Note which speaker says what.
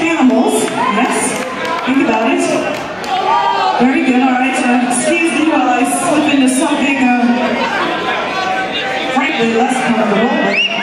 Speaker 1: animals. Yes? Think about it. Very good, all right. Uh, excuse me while I slip into something, uh, frankly, less comfortable.